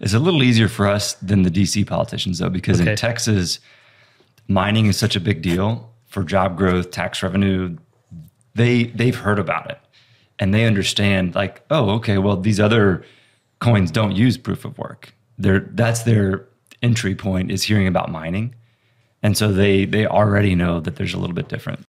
It's a little easier for us than the DC politicians though, because Okay. in Texas, mining is such a big deal for job growth, tax revenue. They they've heard about it and they understand like, oh, okay, well, these other coins don't use proof of work. they that's their entry point is hearing about mining. And so they they already know that there's a little bit different.